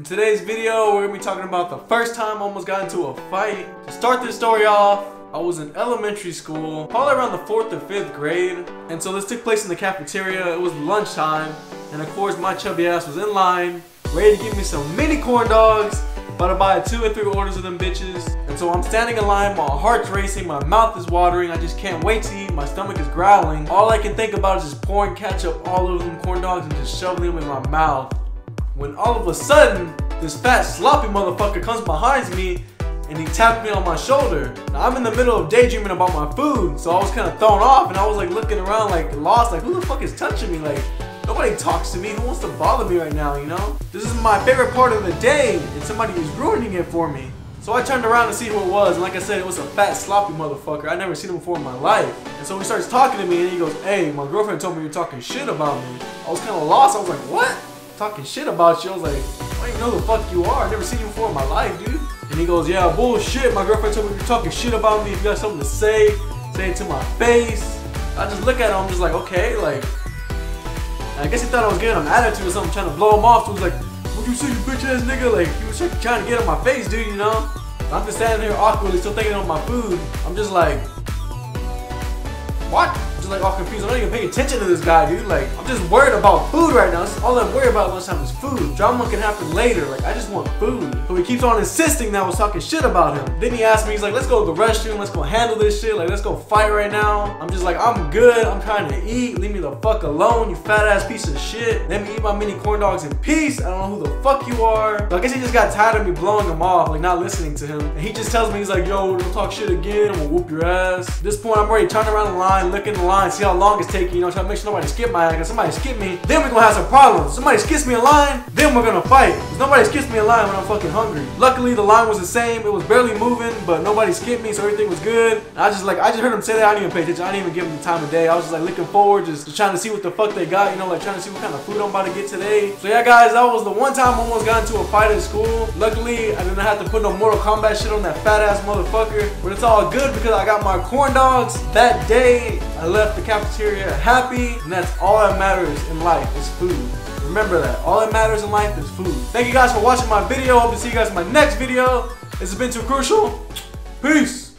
In today's video, we're gonna be talking about the first time I almost got into a fight. To start this story off, I was in elementary school, probably around the fourth or fifth grade. And so this took place in the cafeteria. It was lunchtime. And of course, my chubby ass was in line, ready to give me some mini corn dogs. About to buy two or three orders of them bitches. And so I'm standing in line, my heart's racing, my mouth is watering, I just can't wait to eat, my stomach is growling. All I can think about is just pouring ketchup all over them corn dogs and just shoving them in my mouth. When all of a sudden, this fat sloppy motherfucker comes behind me and he tapped me on my shoulder. Now I'm in the middle of daydreaming about my food, so I was kind of thrown off and I was like looking around like lost, like who the fuck is touching me? Like nobody talks to me, who wants to bother me right now, you know? This is my favorite part of the day and somebody is ruining it for me. So I turned around to see who it was, and like I said, it was a fat, sloppy motherfucker. I never seen him before in my life. And so he starts talking to me, and he goes, "Hey, my girlfriend told me you're talking shit about me." I was kind of lost. I was like, "What?" Talking shit about you. I was like, I don't even know who the fuck you are. I've never seen you before in my life, dude. And he goes, yeah, bullshit. My girlfriend told me you're talking shit about me. If you got something to say, say it to my face. I just look at him, I'm just like, okay, like. I guess he thought I was getting him attitude or something, trying to blow him off. So he was like, what you say, you bitch ass nigga? Like, he was trying to get in my face, dude, you know? I'm just standing here awkwardly, still thinking on my food. I'm just like, what? Like all confused. I'm not even paying attention to this guy, dude. Like, I'm just worried about food right now. This is all I'm worried about lunchtime is food. Drama can happen later. Like, I just want food. So he keeps on insisting that I was talking shit about him. Then he asked me, he's like, let's go to the restroom. Let's go handle this shit. Like, let's go fight right now. I'm just like, I'm good. I'm trying to eat. Leave me the fuck alone, you fat ass piece of shit. Let me eat my mini corn dogs in peace. I don't know who the fuck you are. So I guess he just got tired of me blowing him off, like not listening to him. And he just tells me, he's like, yo, don't talk shit again. I'm gonna whoop your ass. At this point, I'm already turning around the line, looking the line, see how long it's taking you know, trying to make sure nobody skip my. Cause somebody skip me, then we're gonna have some problems. Somebody skips me in line, then we're gonna fight. Cause nobody skips me in line when I'm fucking hungry. Luckily, the line was the same. It was barely moving, but nobody skipped me, so everything was good. And I just like, I just heard him say that. I didn't even pay attention. I didn't even give him the time of day. I was just like looking forward, just, just trying to see what the fuck they got. You know, like trying to see what kind of food I'm about to get today. So yeah, guys, that was the one time I almost got into a fight at school. Luckily, I didn't have to put no Mortal Kombat shit on that fat ass motherfucker. But it's all good because I got my corn dogs that day. I left the cafeteria happy, and that's all that matters in life is food. Remember that. All that matters in life is food. Thank you guys for watching my video. Hope to see you guys in my next video. This has been TuCruciaL. Peace.